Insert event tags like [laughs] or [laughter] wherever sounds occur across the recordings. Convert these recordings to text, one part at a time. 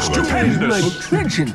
Stupendous! Attention!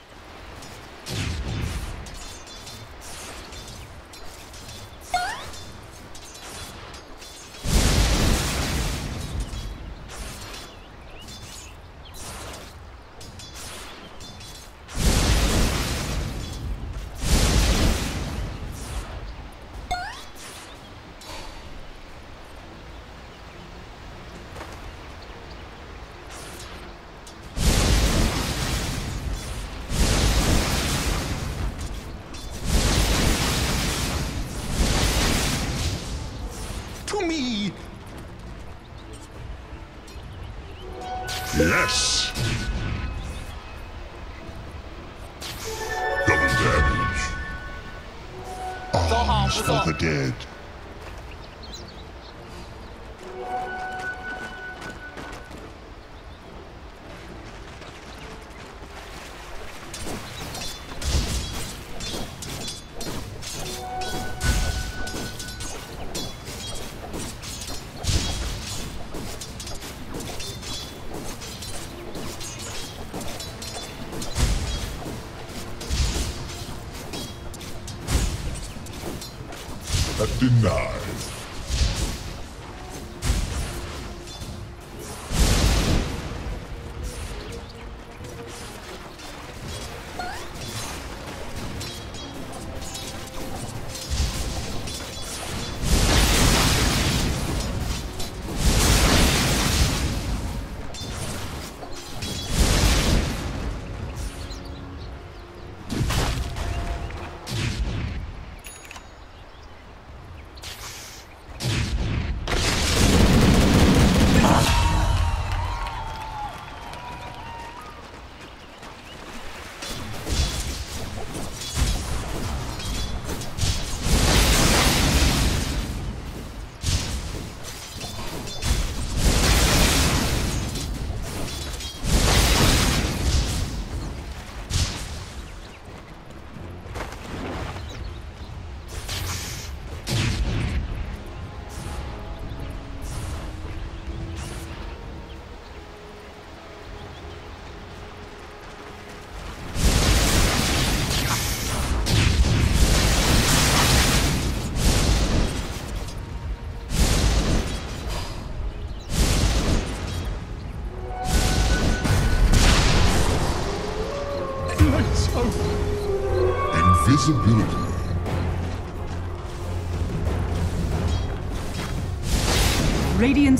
For the dead.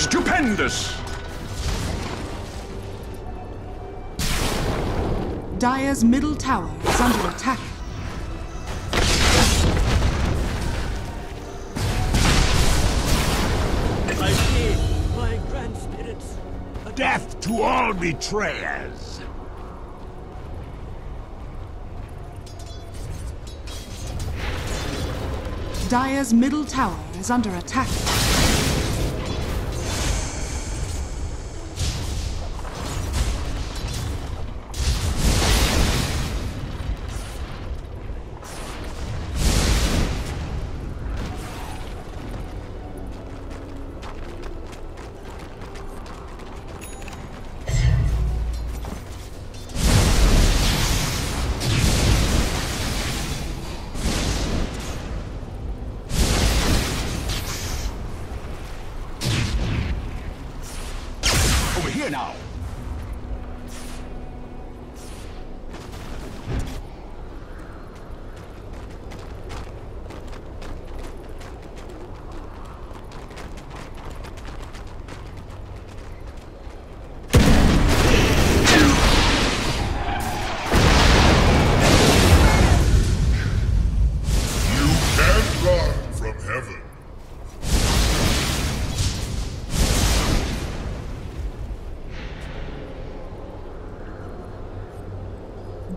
Stupendous! Dire's middle tower is under attack. I see my grand spirits. Death to all betrayers! Dire's middle tower is under attack.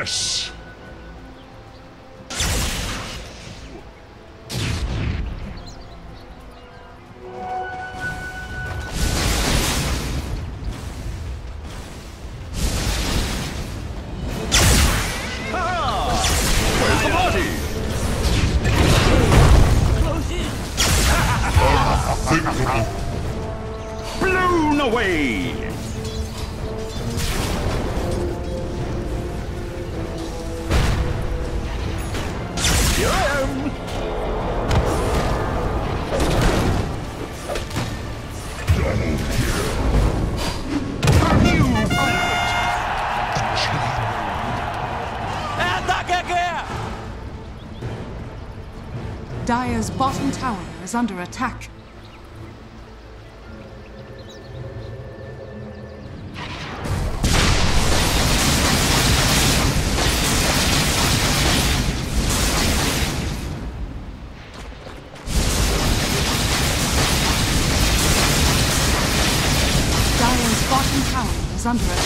Yes. Where's the party? Blown away! Here I am! Dire's bottom tower is under attack. Tower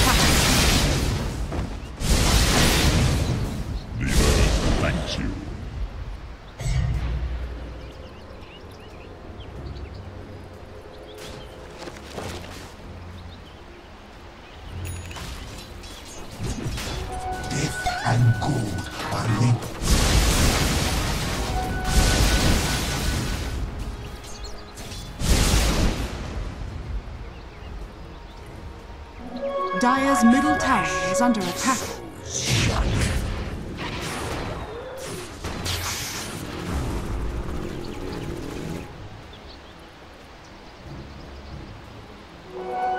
Dire's middle tower is under attack.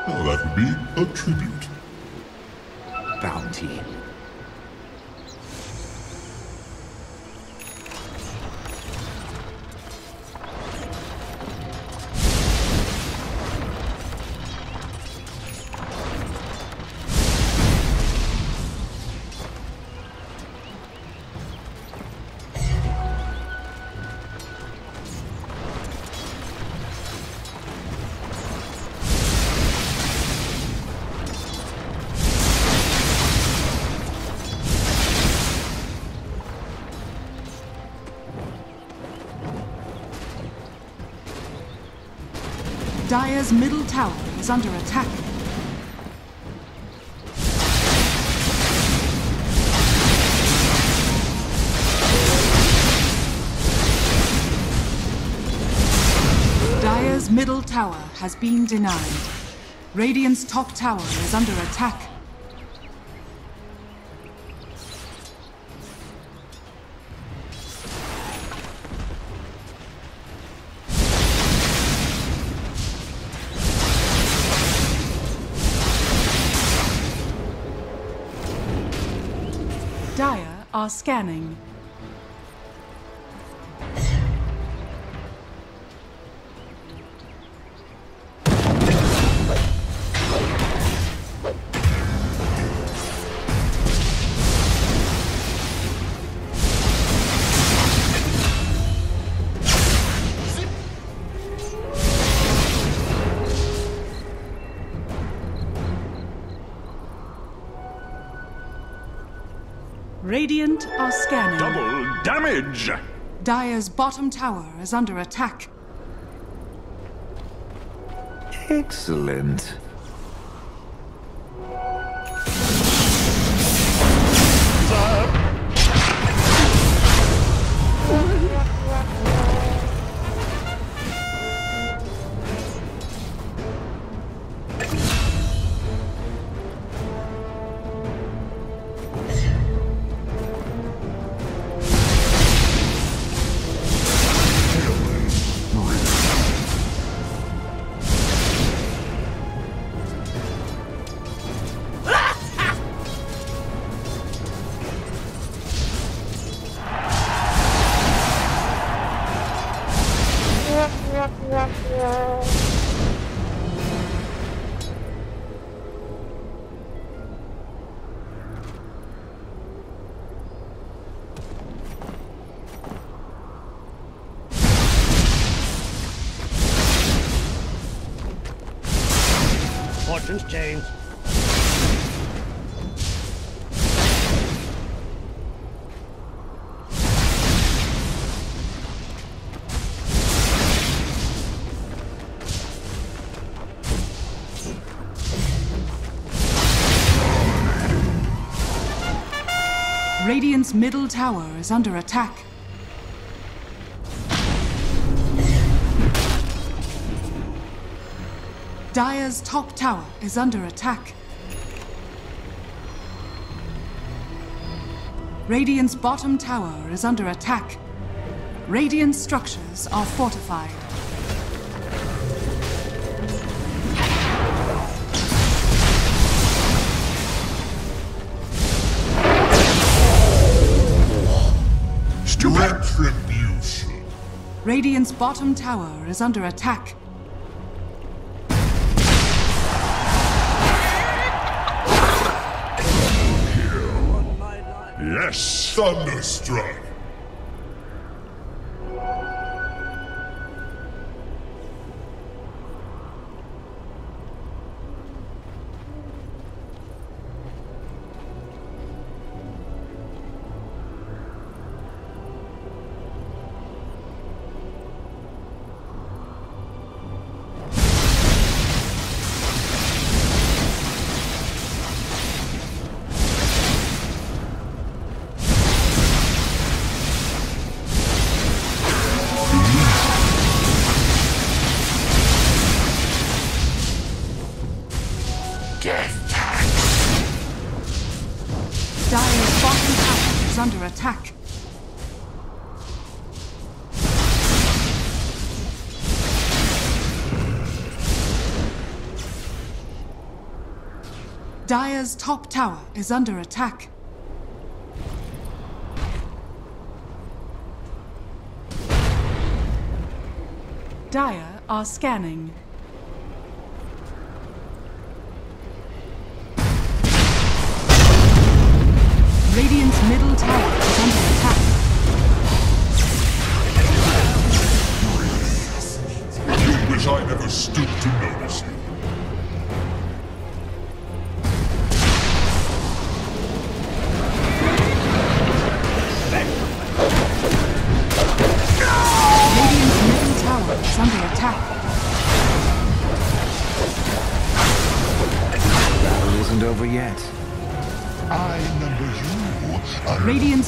Now that would be a tribute. Bounty. Dire's middle tower is under attack. Dire's middle tower has been denied. Radiant's top tower is under attack. Are scanning. Radiant are scanning. Double damage! Dire's bottom tower is under attack. Excellent. Fortune's change. Middle tower is under attack. Dire's top tower is under attack. Radiant's bottom tower is under attack. Radiant structures are fortified. Radiant's bottom tower is under attack. Yes. Thunderstruck. Dire's top tower is under attack. Dire are scanning.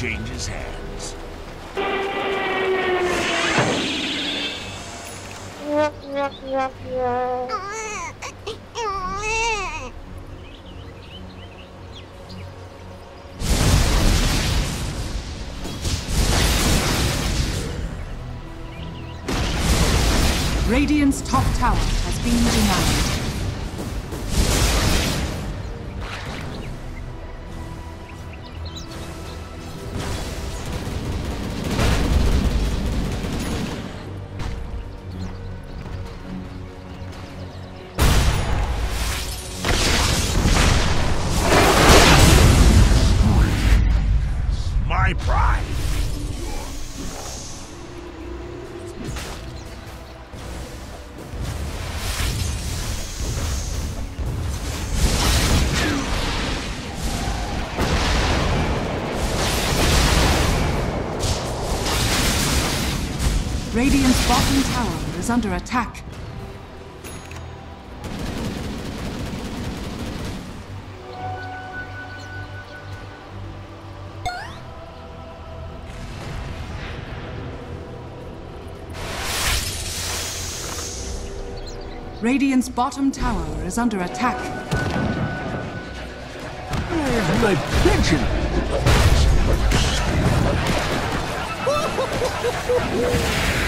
Changes hands. Is under attack. Radiant's bottom tower is under attack. Where's my pension? [laughs]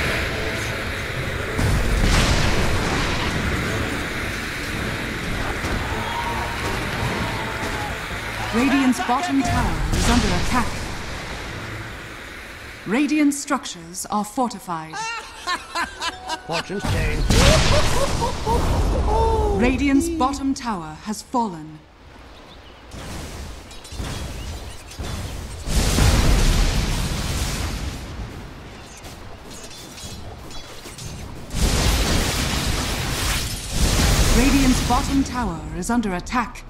Radiant's bottom tower is under attack. Radiant structures are fortified. [laughs] Fortune's changed. Radiant's bottom tower has fallen. Radiant's bottom tower is under attack.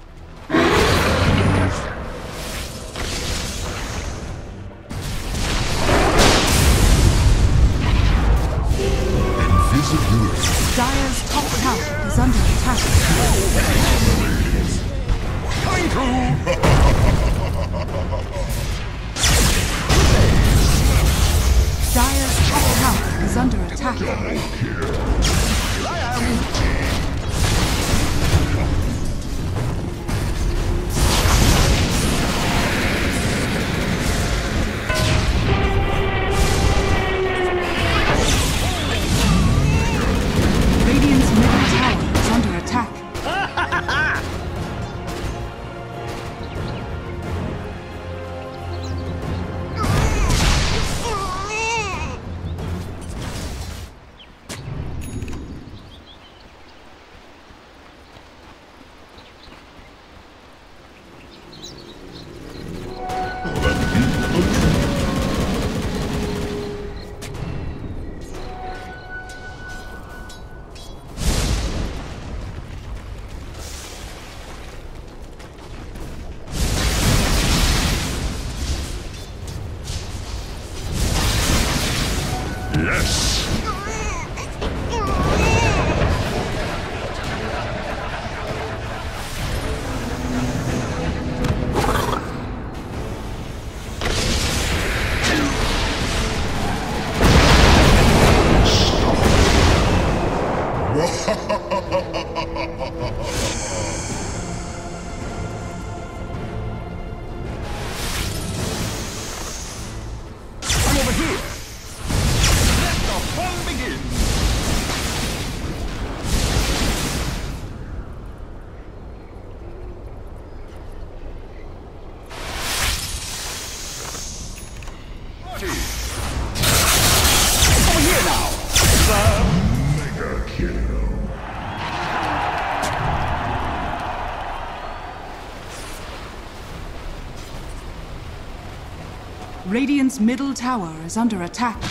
Radiant's middle tower is under attack.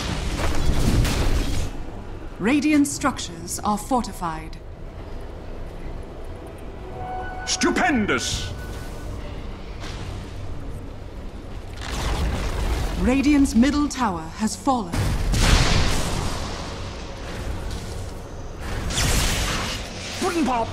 Radiant structures are fortified. Stupendous! Radiant's middle tower has fallen. Puddin' pop!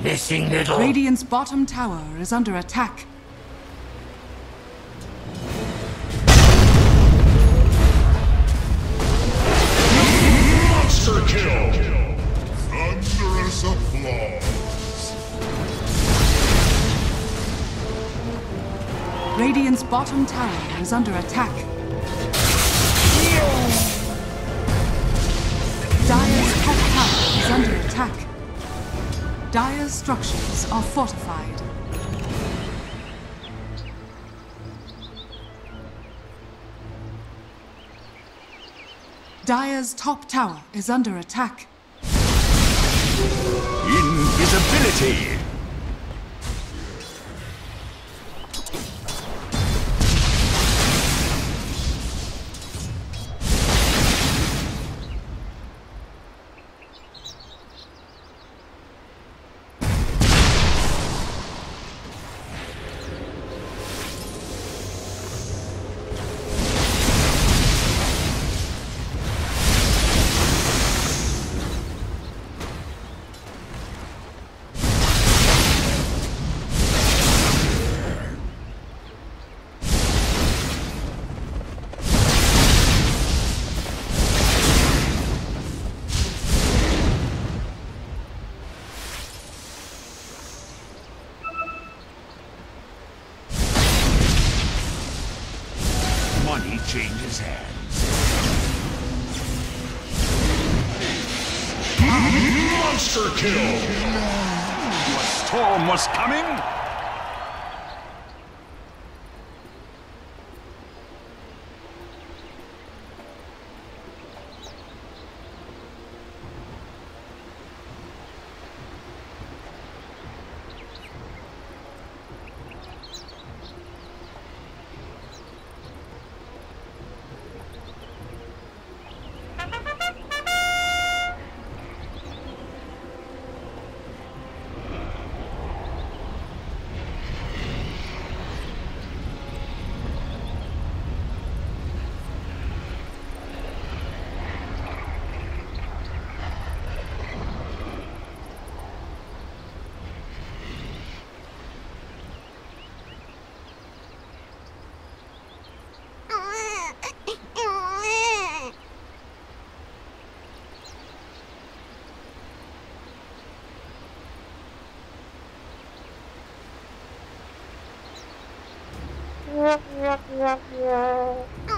Missing little. Radiant's bottom tower is under attack. Monster kill! Thunderous applause. Radiant's bottom tower is under attack. Dire's structures are fortified. Dire's top tower is under attack. Invisibility! Storm was coming? Radiant's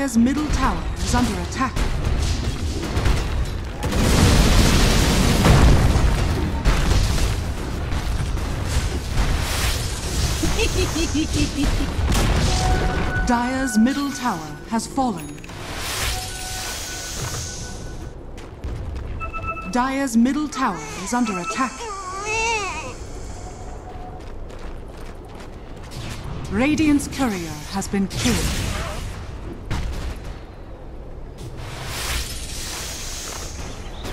Dire's middle tower is under attack. [laughs] Dire's middle tower has fallen. Dire's middle tower is under attack. Radiant's courier has been killed.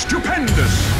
Stupendous!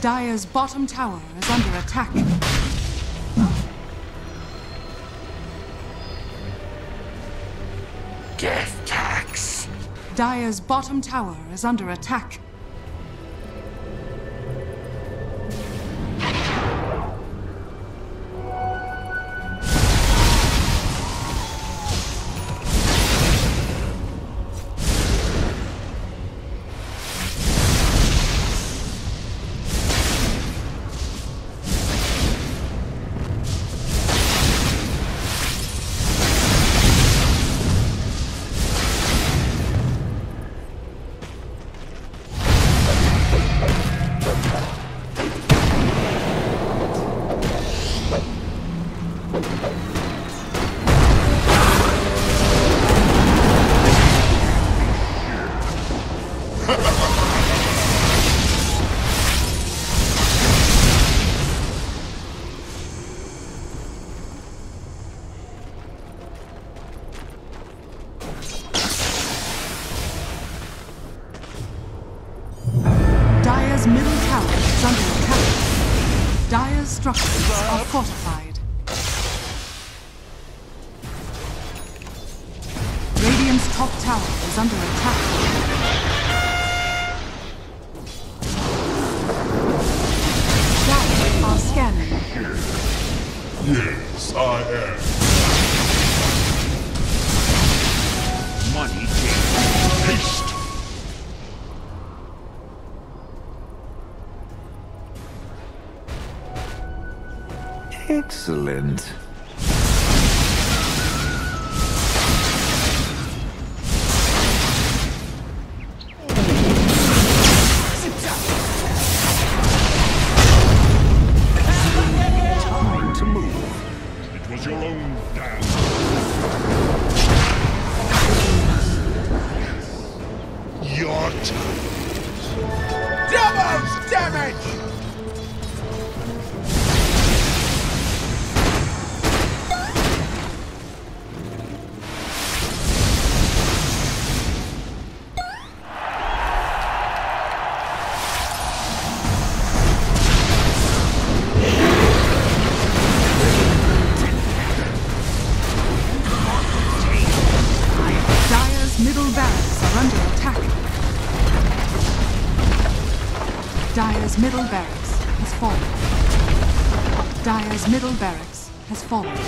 Dire's bottom tower is under attack. Death tax. Dire's bottom tower is under attack. Middle barracks has fallen. Dire's middle barracks has fallen.